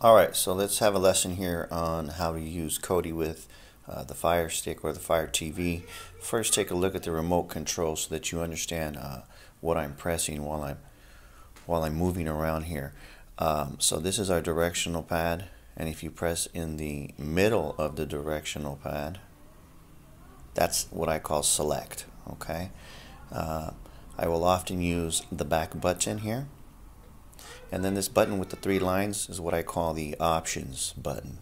Alright, so let's have a lesson here on how to use Kodi with uh, the Fire Stick or the Fire TV. First, take a look at the remote control so that you understand uh, what I'm pressing while I'm while I'm moving around here. Um, so this is our directional pad, and if you press in the middle of the directional pad, that's what I call select. Okay, uh, I will often use the back button here and then this button with the three lines is what I call the options button.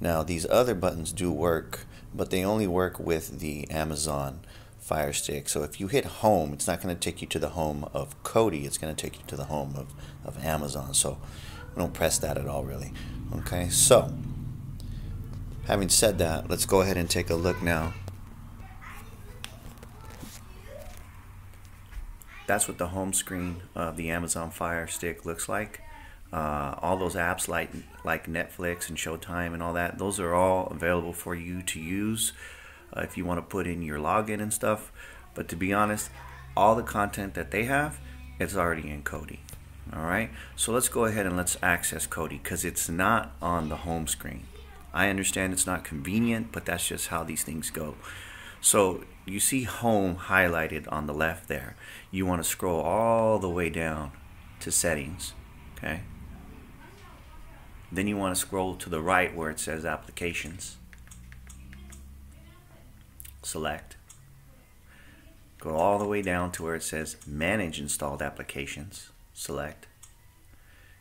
Now these other buttons do work, but they only work with the Amazon Fire Stick. So if you hit home, it's not going to take you to the home of Kodi. it's going to take you to the home of, of Amazon. So don't press that at all really. Okay, so having said that, let's go ahead and take a look now that's what the home screen of the Amazon Fire Stick looks like. Uh, all those apps like like Netflix and Showtime and all that, those are all available for you to use uh, if you want to put in your login and stuff. But to be honest, all the content that they have is already in Kodi. All right, so let's go ahead and let's access Kodi because it's not on the home screen. I understand it's not convenient, but that's just how these things go. So you see home highlighted on the left there. You want to scroll all the way down to settings, okay? Then you want to scroll to the right where it says applications. Select. Go all the way down to where it says manage installed applications. Select.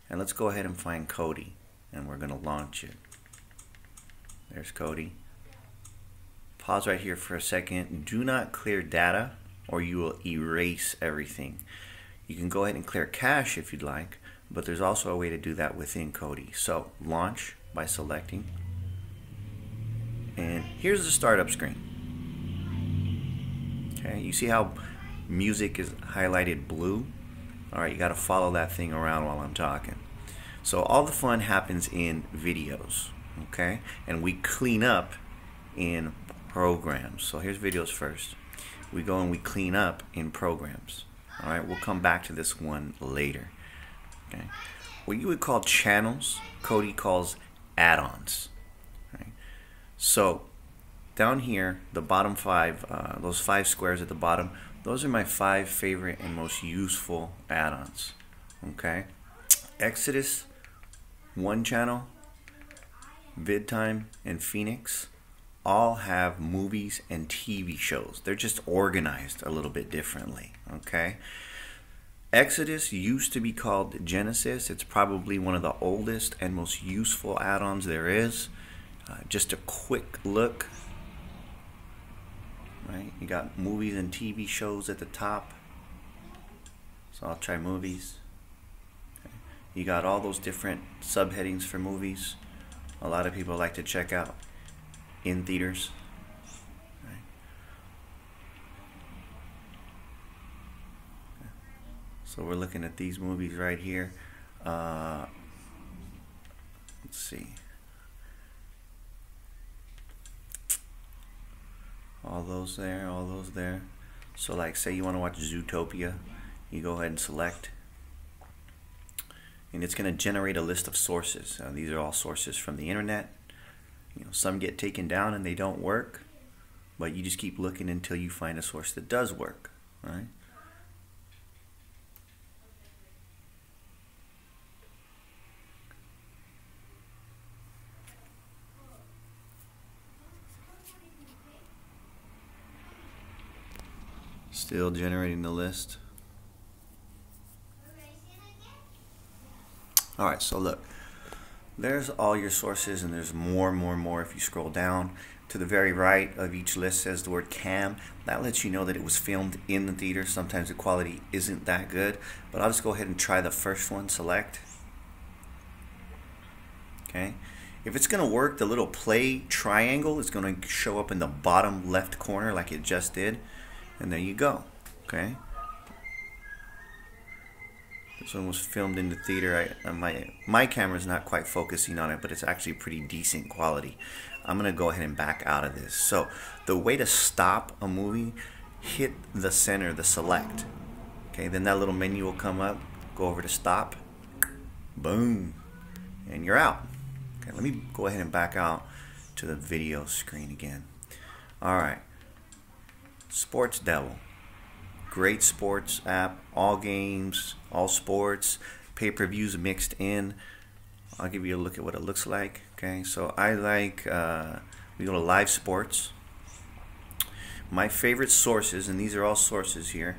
And let's go ahead and find Kodi and we're going to launch it. There's Kodi pause right here for a second. Do not clear data or you will erase everything. You can go ahead and clear cache if you'd like, but there's also a way to do that within Kodi. So launch by selecting. And here's the startup screen. Okay, you see how music is highlighted blue? All right, you got to follow that thing around while I'm talking. So all the fun happens in videos, okay? And we clean up in programs. So here's videos first. We go and we clean up in programs. All right, we'll come back to this one later. Okay, what you would call channels, Kodi calls add-ons. Right? So down here, the bottom five, uh, those five squares at the bottom, those are my five favorite and most useful add-ons. Okay, Exodus, one channel, VidTime, and Phoenix all have movies and TV shows. They're just organized a little bit differently, okay? Exodus used to be called Genesis. It's probably one of the oldest and most useful add ons there is. Uh, just a quick look. Right? You got movies and TV shows at the top. So I'll try movies. Okay. You got all those different subheadings for movies. A lot of people like to check out in theaters. So we're looking at these movies right here. Uh, let's see. All those there, all those there. So like say you want to watch Zootopia, you go ahead and select. And it's going to generate a list of sources. Uh, these are all sources from the internet know, some get taken down and they don't work, but you just keep looking until you find a source that does work, right? Still generating the list. All right, so look there's all your sources and there's more and more and more if you scroll down to the very right of each list says the word cam. That lets you know that it was filmed in the theater. Sometimes the quality isn't that good but I'll just go ahead and try the first one select. Okay. If it's gonna work the little play triangle is gonna show up in the bottom left corner like it just did and there you go. Okay this one was filmed in the theater. I, uh, my my camera's not quite focusing on it, but it's actually pretty decent quality. I'm gonna go ahead and back out of this. So the way to stop a movie, hit the center, the select. Okay, then that little menu will come up. Go over to stop. Boom, and you're out. Okay, let me go ahead and back out to the video screen again. All right, Sports Devil, great sports app, all games, all sports, pay-per-views mixed in. I'll give you a look at what it looks like. Okay, so I like uh, we go to live sports. My favorite sources, and these are all sources here.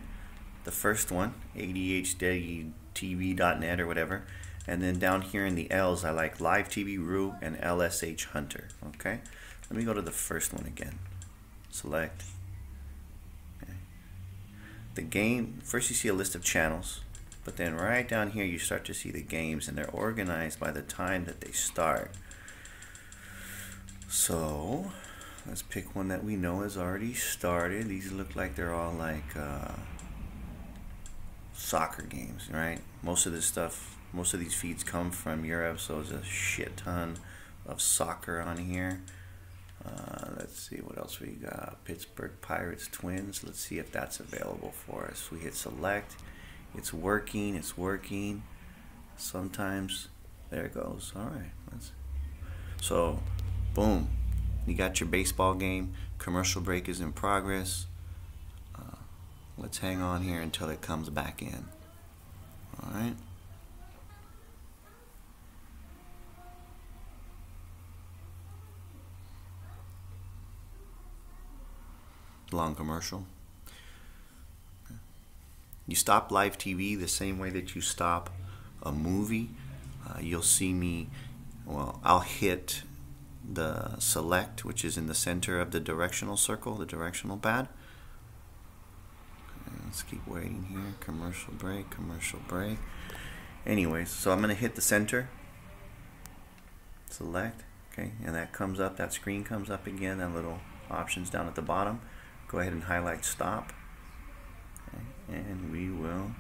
The first one, ADHDTV.net or whatever. And then down here in the L's, I like Live TV Roo and LSH Hunter. Okay, let me go to the first one again. Select. The game, first you see a list of channels, but then right down here you start to see the games and they're organized by the time that they start. So, let's pick one that we know has already started. These look like they're all like uh, soccer games, right? Most of this stuff, most of these feeds come from Europe, so there's a shit ton of soccer on here. Uh, let's see what else we got. Pittsburgh Pirates Twins. Let's see if that's available for us. We hit select. It's working. It's working. Sometimes there it goes. All right. Let's, so, boom. You got your baseball game. Commercial break is in progress. Uh, let's hang on here until it comes back in. All right. Long commercial. You stop live TV the same way that you stop a movie. Uh, you'll see me, well, I'll hit the select, which is in the center of the directional circle, the directional pad. Okay, let's keep waiting here. Commercial break, commercial break. Anyways, so I'm going to hit the center, select, okay, and that comes up, that screen comes up again, that little options down at the bottom. Go ahead and highlight stop, okay, and we will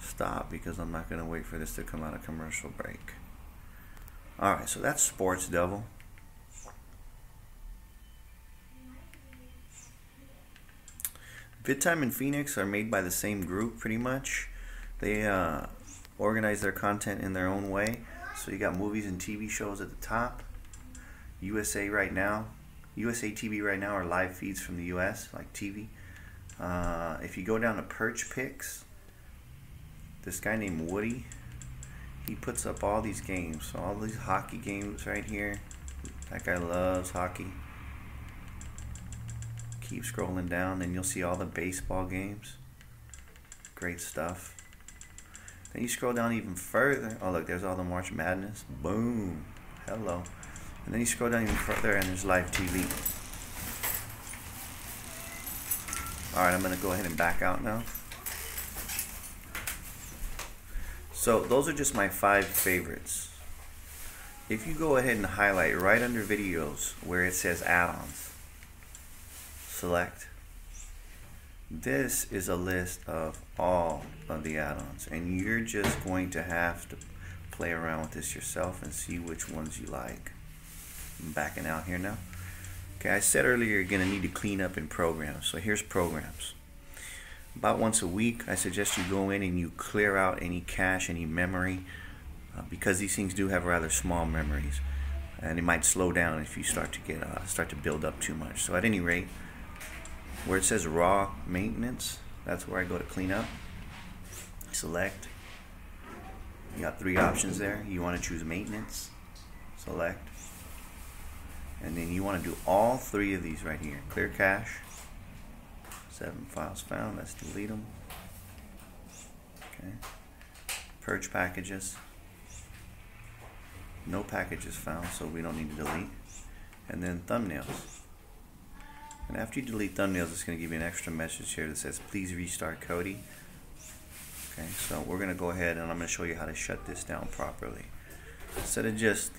stop because I'm not going to wait for this to come out of commercial break. Alright, so that's Sports Devil. VidTime and Phoenix are made by the same group pretty much. They uh, organize their content in their own way. So you got movies and TV shows at the top. USA right now. USA TV right now are live feeds from the US, like TV. Uh, if you go down to Perch Picks, this guy named Woody, he puts up all these games. So all these hockey games right here. That guy loves hockey keep scrolling down and you'll see all the baseball games. Great stuff. Then you scroll down even further. Oh, look, there's all the March Madness. Boom. Hello. And then you scroll down even further and there's live TV. Alright, I'm going to go ahead and back out now. So those are just my five favorites. If you go ahead and highlight right under videos where it says add-ons, select. This is a list of all of the add-ons and you're just going to have to play around with this yourself and see which ones you like. I'm backing out here now. Okay, I said earlier you're going to need to clean up in programs. So here's programs. About once a week, I suggest you go in and you clear out any cache, any memory, uh, because these things do have rather small memories, and it might slow down if you start to get uh, start to build up too much. So at any rate, where it says raw maintenance, that's where I go to clean up. Select. You got three options there. You want to choose maintenance, select, and then you want to do all three of these right here. Clear cache, seven files found, let's delete them. Okay. Purge packages, no packages found, so we don't need to delete. And then thumbnails. And after you delete thumbnails, it's going to give you an extra message here that says, please restart Kodi. Okay, so we're going to go ahead and I'm going to show you how to shut this down properly. Instead of just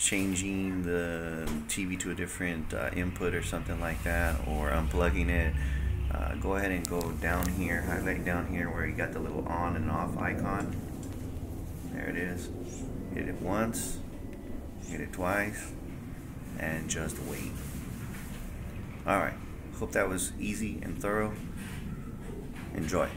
changing the TV to a different uh, input or something like that, or unplugging it, uh, go ahead and go down here, highlight down here where you got the little on and off icon. There it is. Hit it once, hit it twice, and just wait. Alright, hope that was easy and thorough. Enjoy.